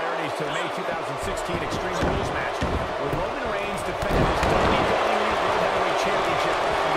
similarities to the May 2016 Extreme Rules match, where Roman Reigns defended his WWE World Heavyweight Championship.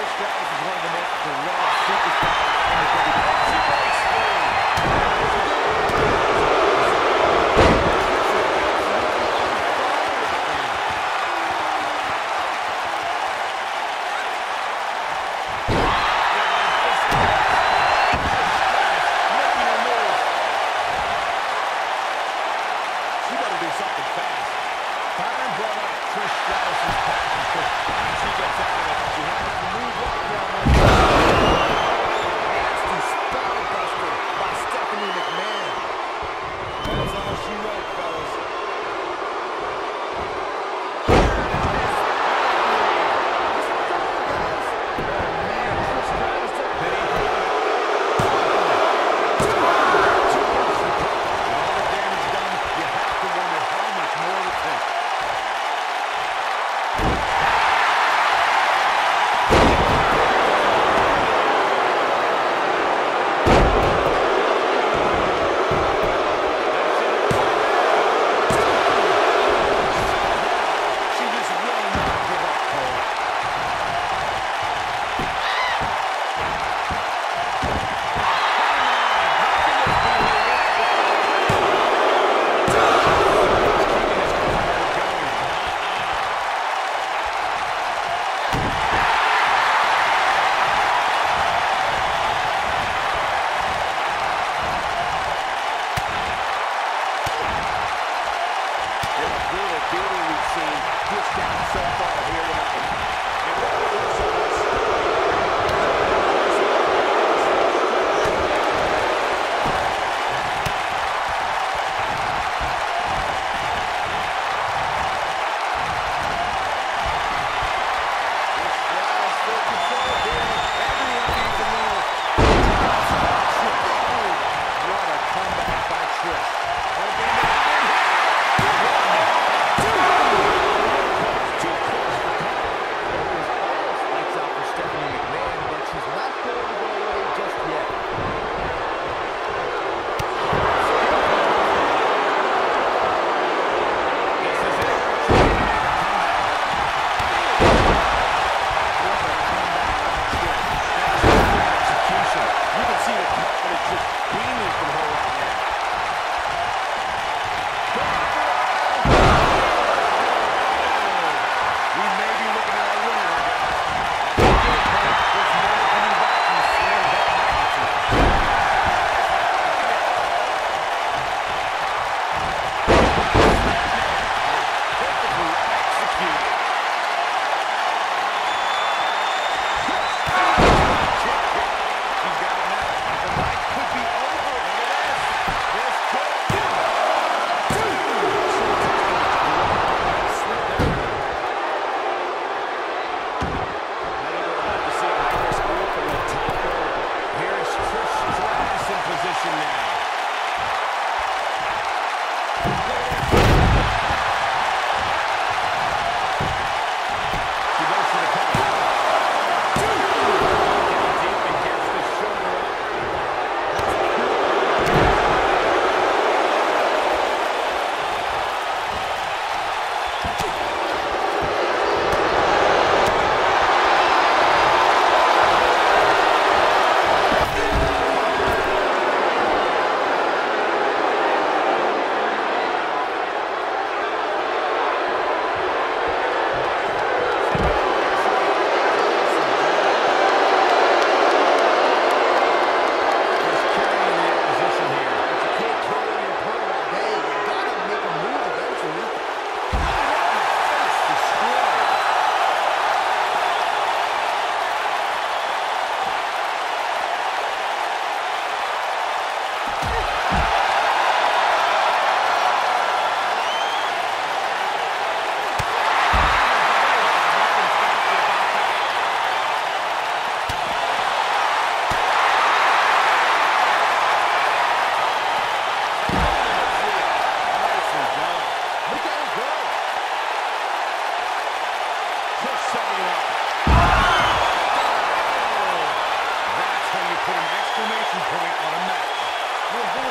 Trish Stratus is one of the most beloved superstars in the Something fast. Byron brought up Trish Stratus' passion she gets out.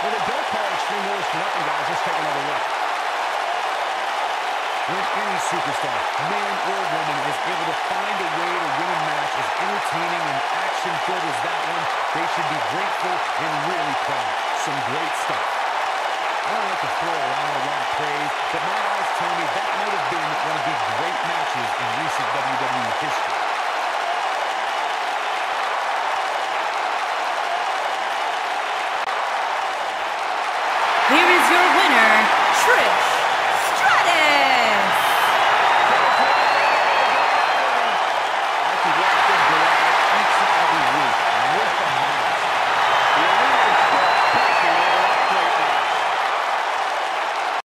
Well, they don't call Extreme Rules for nothing, guys. Let's take another look. When any superstar, man or woman, is able to find a way to win a match as entertaining and action-filled as that one, they should be grateful and really proud. Some great stuff. I don't like to throw around a lot of praise, but my eyes tell me that might have been one of the great matches in recent WWE history.